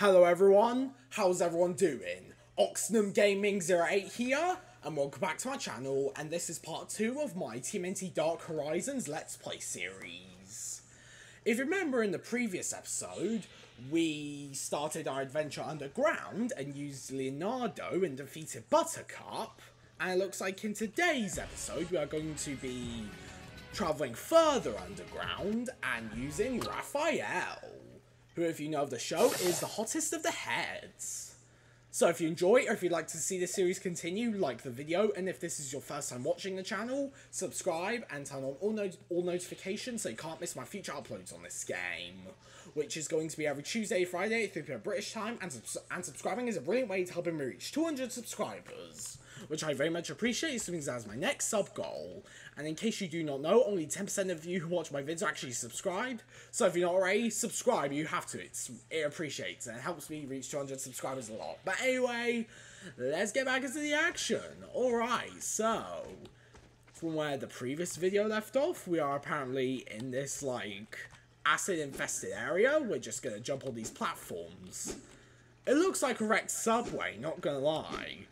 Hello everyone, how's everyone doing? Oxnam Gaming 08 here, and welcome back to my channel, and this is part 2 of my TMNT Dark Horizons Let's Play series. If you remember in the previous episode, we started our adventure underground and used Leonardo and defeated Buttercup, and it looks like in today's episode we are going to be travelling further underground and using Raphael who, if you know of the show, is the hottest of the heads. So if you enjoy or if you'd like to see the series continue, like the video, and if this is your first time watching the channel, subscribe and turn on all, not all notifications so you can't miss my future uploads on this game, which is going to be every Tuesday, Friday at 3 p.m. British time, and, subs and subscribing is a brilliant way to help me reach 200 subscribers which I very much appreciate, something as my next sub goal. And in case you do not know, only 10% of you who watch my vids are actually subscribed. So if you're not already, subscribe, you have to. It's, it appreciates and it helps me reach 200 subscribers a lot. But anyway, let's get back into the action. Alright, so, from where the previous video left off, we are apparently in this, like, acid-infested area. We're just gonna jump on these platforms. It looks like a wrecked subway, not gonna lie.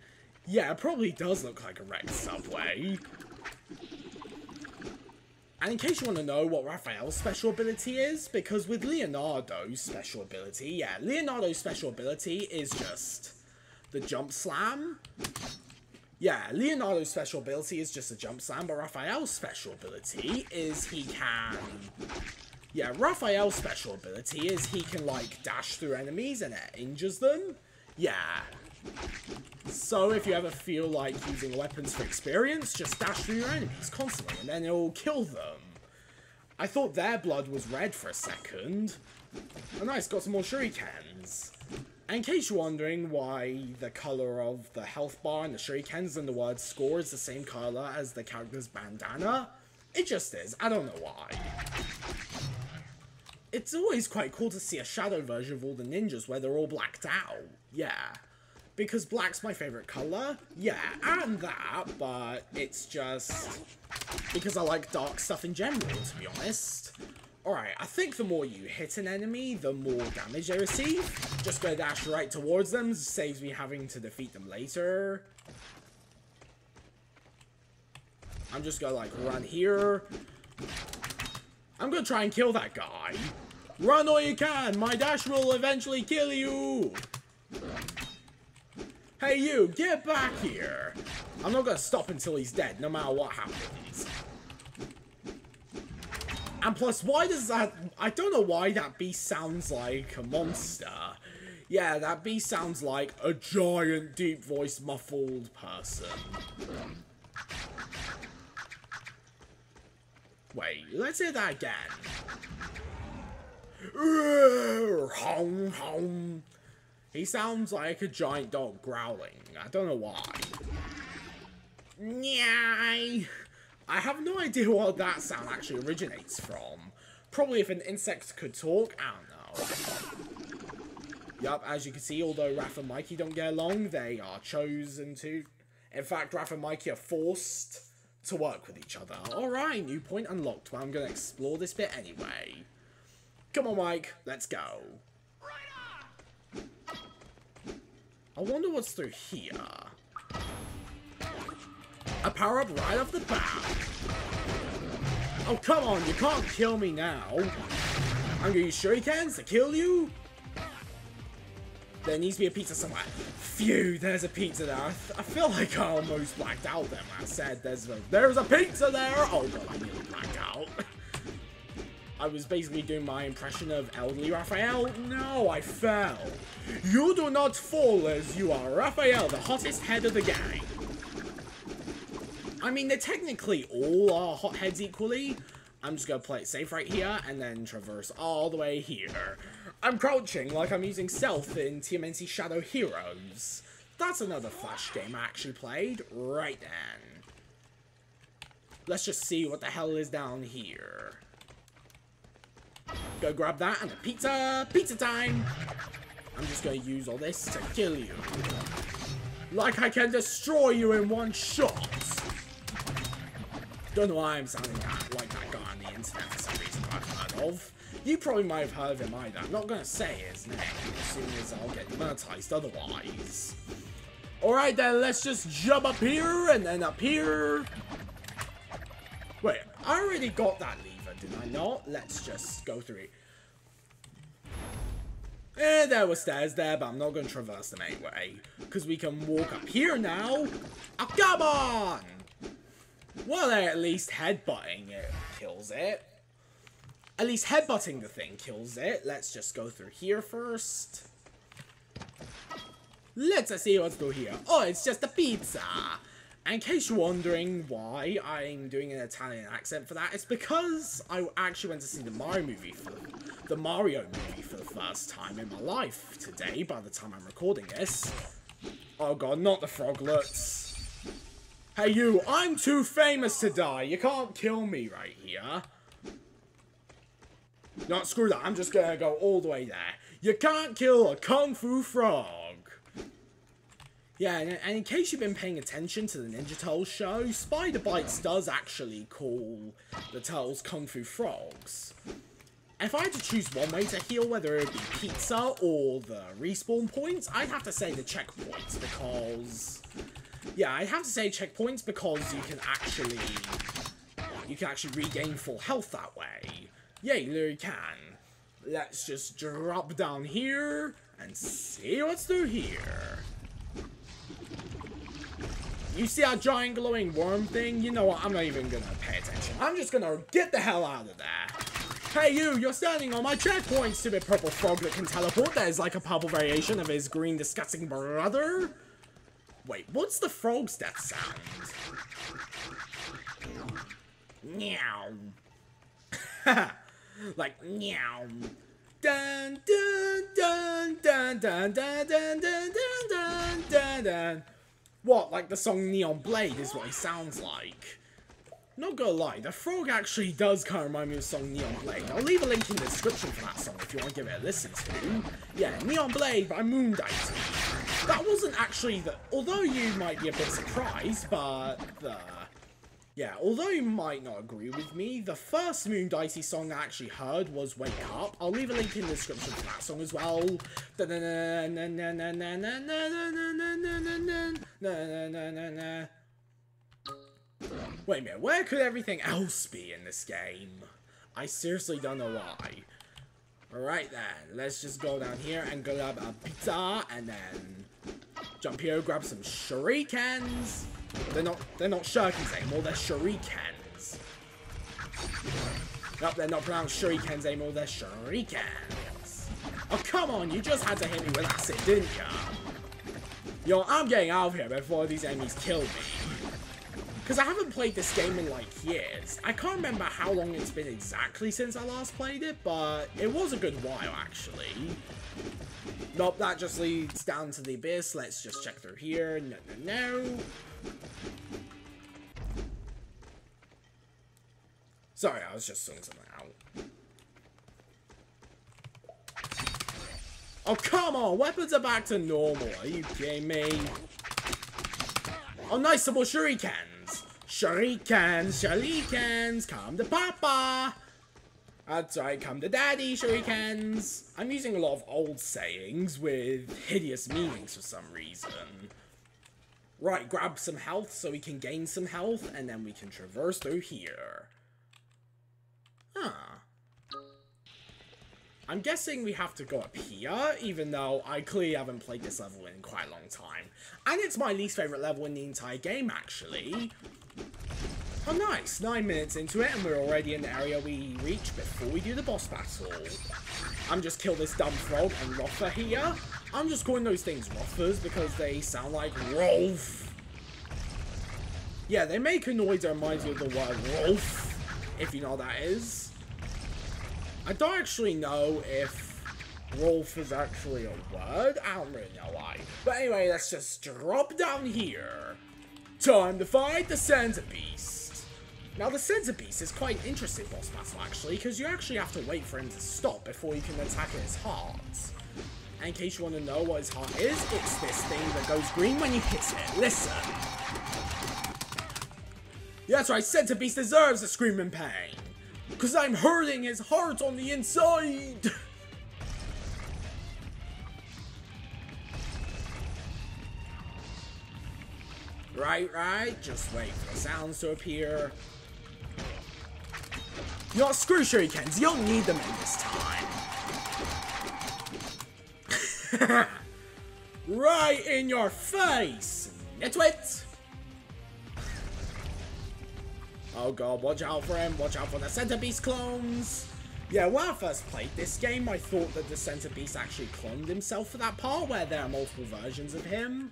Yeah, it probably does look like a wrecked subway. And in case you want to know what Raphael's special ability is, because with Leonardo's special ability, yeah, Leonardo's special ability is just the jump slam. Yeah, Leonardo's special ability is just a jump slam, but Raphael's special ability is he can... Yeah, Raphael's special ability is he can, like, dash through enemies and it injures them. Yeah, so if you ever feel like using weapons for experience, just dash through your enemies constantly and then it'll kill them. I thought their blood was red for a second. Oh nice, got some more shurikens. And in case you're wondering why the colour of the health bar and the shurikens and the word score is the same colour as the character's bandana, it just is. I don't know why. It's always quite cool to see a shadow version of all the ninjas where they're all blacked out. Yeah because black's my favorite color. Yeah, and that, but it's just because I like dark stuff in general, to be honest. Alright, I think the more you hit an enemy, the more damage they receive. Just go dash right towards them, saves me having to defeat them later. I'm just gonna, like, run here. I'm gonna try and kill that guy. Run all you can! My dash will eventually kill you! Hey you, get back here! I'm not gonna stop until he's dead, no matter what happens. And plus, why does that... I don't know why that beast sounds like a monster. Yeah, that beast sounds like a giant, deep-voiced, muffled person. Wait, let's hear that again. He sounds like a giant dog growling. I don't know why. Nyai! I have no idea what that sound actually originates from. Probably if an insect could talk, I don't know. Yup, as you can see, although Raph and Mikey don't get along, they are chosen to... In fact, Raph and Mikey are forced to work with each other. Alright, new point unlocked, but I'm going to explore this bit anyway. Come on, Mike, let's go. I wonder what's through here. A power-up right off the bat. Oh, come on, you can't kill me now. I'm gonna use shurikens to kill you? There needs to be a pizza somewhere. Phew, there's a pizza there. I, I feel like I almost blacked out there when I said there's a, there's a pizza there. Oh god, I nearly blacked out. I was basically doing my impression of elderly Raphael. No, I fell. You do not fall as you are Raphael, the hottest head of the gang. I mean, they're technically all are hotheads equally. I'm just gonna play it safe right here and then traverse all the way here. I'm crouching like I'm using stealth in TMNT Shadow Heroes. That's another Flash game I actually played. Right then. Let's just see what the hell is down here. Go grab that and a pizza! Pizza time! I'm just going to use all this to kill you. Like I can destroy you in one shot! Don't know why I'm sounding that, like that guy on the internet for some reason I've heard of. You probably might have heard of him either. I'm not gonna say his name as soon as I'll get monetized otherwise. Alright then, let's just jump up here and then up here. Wait, I already got that lever, did I not? Let's just go through it. Eh, there were stairs there, but I'm not going to traverse them anyway. Because we can walk up here now. Oh, come on! Well, at least headbutting it kills it. At least headbutting the thing kills it. Let's just go through here first. Let's see what's through here. Oh, it's just a pizza. In case you're wondering why I'm doing an Italian accent for that, it's because I actually went to see the Mario movie for the Mario movie for the first time in my life today by the time I'm recording this. Oh god, not the froglets. Hey you, I'm too famous to die. You can't kill me right here. Not screw that, I'm just gonna go all the way there. You can't kill a Kung Fu frog. Yeah, and, in case you've been paying attention to the Ninja Turtles show, Spider Bytez does actually call the Turtles Kung Fu Frogs. If I had to choose one way to heal, whether it be pizza or the respawn points, I'd have to say the checkpoints because... Yeah, I'd have to say checkpoints because you can actually... You can actually regain full health that way. Yeah, you can. Let's just drop down here and see what's through here. You see our giant glowing worm thing? You know what? I'm not even gonna pay attention. I'm just gonna get the hell out of there. Hey you, you're standing on my checkpoint, stupid purple frog that can teleport. That is like a purple variation of his green disgusting brother. Wait, what's the frog's death sound? Meow. like meow. Dun dun dun dun dun dun dun dun dun dun dun. What, like the song Neon Blade is what he sounds like? Not gonna lie, the frog actually does kind of remind me of the song Neon Blade. I'll leave a link in the description for that song if you want to give it a listen to. Yeah, Neon Blade by Moon That wasn't actually the... Although you might be a bit surprised, but the yeah, although you might not agree with me, the first MoonDeity song I actually heard was Wake Up. I'll leave a link in the description for that song as well. Wait a minute, where could everything else be in this game? I seriously don't know why. Alright then, let's just go down here and grab a pizza and then jump here, grab some shurikens. They're not they're not shurikens anymore, they're shurikens. Nope, they're not pronounced shurikens anymore, they're shurikens. Oh come on, you just had to hit me with acid, didn't ya? Yo, I'm getting out of here before these enemies kill me. Because I haven't played this game in like years. I can't remember how long it's been exactly since I last played it, but it was a good while actually. Nope, that just leads down to the abyss. Let's just check through here. No, no, no. Sorry, I was just sorting something out. Oh, come on! Weapons are back to normal. Are you kidding me? Oh, nice, some more shurikens. Shurikens, come to Papa. Uh, That's right, come to daddy, shurikens. I'm using a lot of old sayings with hideous meanings for some reason. Right, grab some health so we can gain some health, and then we can traverse through here. Huh. I'm guessing we have to go up here, even though I clearly haven't played this level in quite a long time. And it's my least favourite level in the entire game, actually. Oh nice, 9 minutes into it and we're already in the area we reach before we do the boss battle. I'm just kill this dumb frog and Roffa here. I'm just calling those things Roffers because they sound like Rolf. Yeah, they make a noise that reminds you of the word Rolf, if you know what that is. I don't actually know if Rolf is actually a word. I don't really know why. But anyway, let's just drop down here. Time to fight the centipede. Now the Centipede is quite an interesting boss battle actually, because you actually have to wait for him to stop before you can attack his heart. And in case you want to know what his heart is, it's this thing that goes green when you hit it. Listen. Yeah, that's right, Centipede deserves a screaming pain. Because I'm hurting his heart on the inside! Right, right, just wait for the sounds to appear. You know, screw shurikens, you don't need them in this time. right in your face, nitwit! Oh god, watch out for him, watch out for the Centibeast clones! Yeah, when I first played this game, I thought that the Centibeast actually cloned himself for that part where there are multiple versions of him.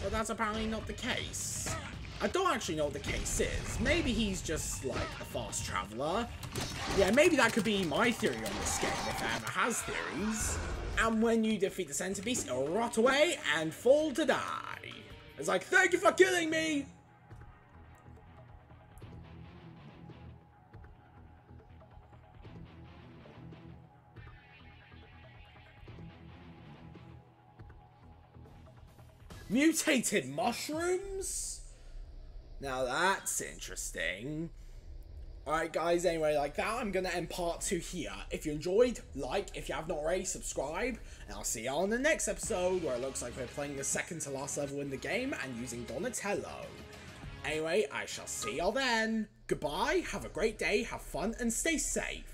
But that's apparently not the case. I don't actually know what the case is. Maybe he's just, like, a fast traveler. Yeah, maybe that could be my theory on this game, if it ever has theories. And when you defeat the Centibeast, it'll rot away and fall to die. It's like, thank you for killing me! Mutated mushrooms? Now that's interesting. Alright guys, anyway, like that, I'm going to end part 2 here. If you enjoyed, like. If you have not already, subscribe. And I'll see you all in the next episode, where it looks like we're playing the second to last level in the game and using Donatello. Anyway, I shall see y'all then. Goodbye, have a great day, have fun, and stay safe.